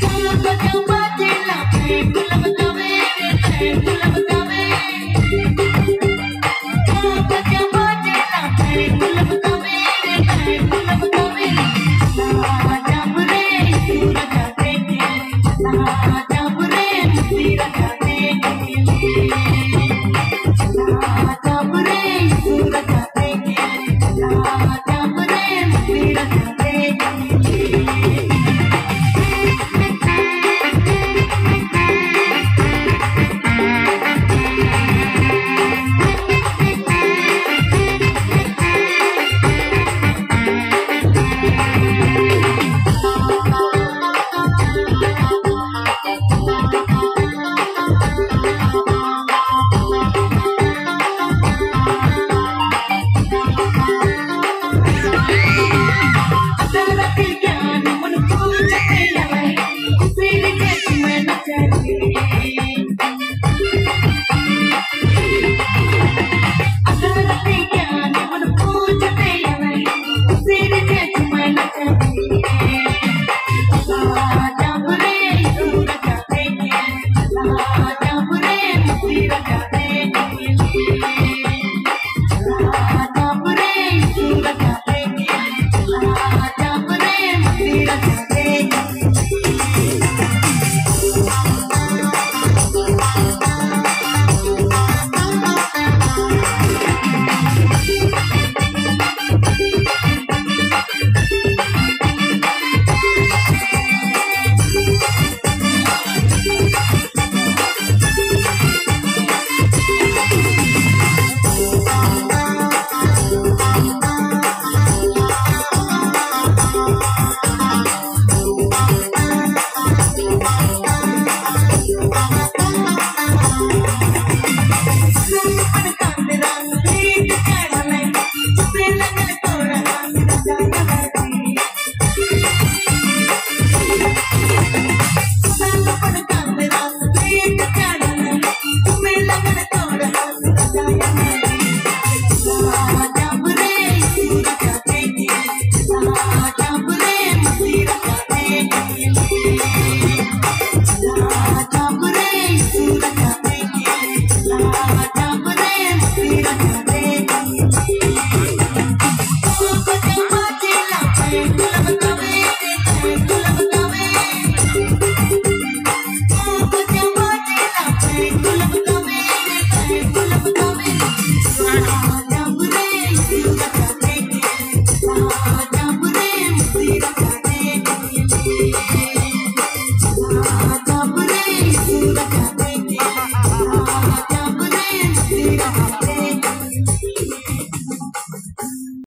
Come on, come on. Thank you.